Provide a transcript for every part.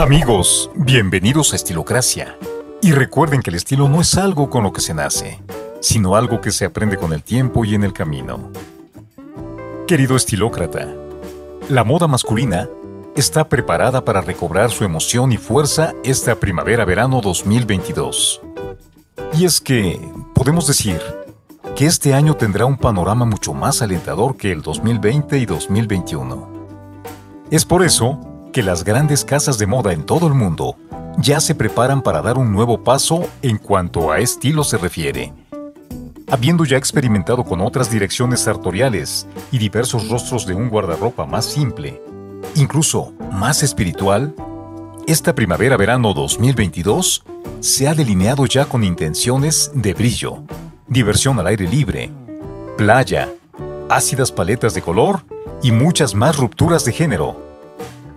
Amigos, bienvenidos a Estilocracia. Y recuerden que el estilo no es algo con lo que se nace, sino algo que se aprende con el tiempo y en el camino. Querido estilócrata, la moda masculina está preparada para recobrar su emoción y fuerza esta primavera-verano 2022. Y es que podemos decir que este año tendrá un panorama mucho más alentador que el 2020 y 2021. Es por eso que las grandes casas de moda en todo el mundo ya se preparan para dar un nuevo paso en cuanto a estilo se refiere. Habiendo ya experimentado con otras direcciones sartoriales y diversos rostros de un guardarropa más simple, incluso más espiritual, esta primavera-verano 2022 se ha delineado ya con intenciones de brillo, diversión al aire libre, playa, ácidas paletas de color y muchas más rupturas de género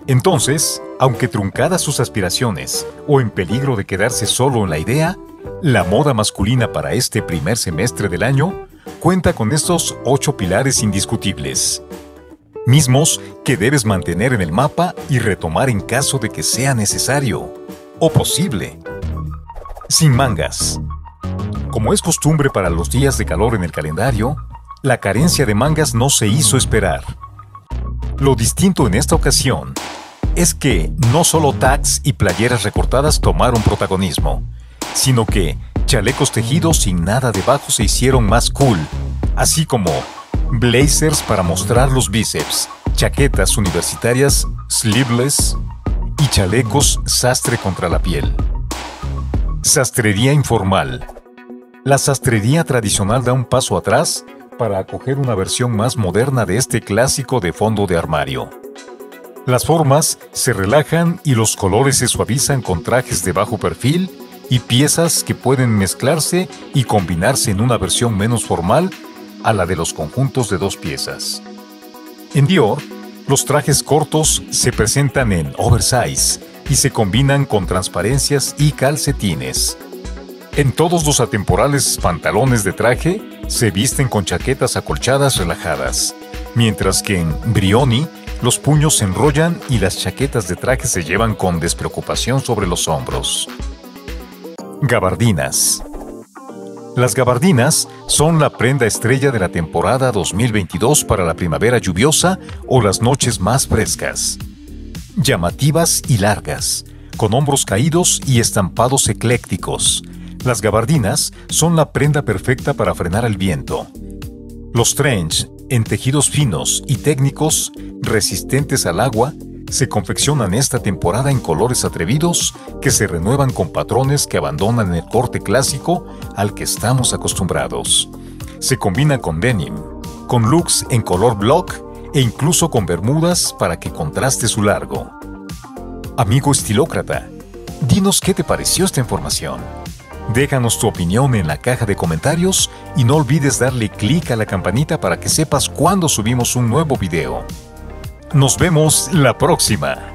entonces, aunque truncadas sus aspiraciones o en peligro de quedarse solo en la idea, la moda masculina para este primer semestre del año cuenta con estos ocho pilares indiscutibles, mismos que debes mantener en el mapa y retomar en caso de que sea necesario o posible. Sin mangas. Como es costumbre para los días de calor en el calendario, la carencia de mangas no se hizo esperar. Lo distinto en esta ocasión es que no solo tags y playeras recortadas tomaron protagonismo, sino que chalecos tejidos sin nada debajo se hicieron más cool, así como blazers para mostrar los bíceps, chaquetas universitarias sleeveless y chalecos sastre contra la piel. Sastrería informal. La sastrería tradicional da un paso atrás para acoger una versión más moderna de este clásico de fondo de armario. Las formas se relajan y los colores se suavizan con trajes de bajo perfil y piezas que pueden mezclarse y combinarse en una versión menos formal a la de los conjuntos de dos piezas. En Dior, los trajes cortos se presentan en oversize y se combinan con transparencias y calcetines. En todos los atemporales pantalones de traje se visten con chaquetas acolchadas relajadas, mientras que en Brioni los puños se enrollan y las chaquetas de traje se llevan con despreocupación sobre los hombros. Gabardinas. Las gabardinas son la prenda estrella de la temporada 2022 para la primavera lluviosa o las noches más frescas. Llamativas y largas, con hombros caídos y estampados eclécticos. Las gabardinas son la prenda perfecta para frenar el viento. Los trench en tejidos finos y técnicos resistentes al agua se confeccionan esta temporada en colores atrevidos que se renuevan con patrones que abandonan el corte clásico al que estamos acostumbrados. Se combina con denim, con looks en color block e incluso con bermudas para que contraste su largo. Amigo estilócrata, dinos qué te pareció esta información. Déjanos tu opinión en la caja de comentarios y no olvides darle clic a la campanita para que sepas cuando subimos un nuevo video. Nos vemos la próxima.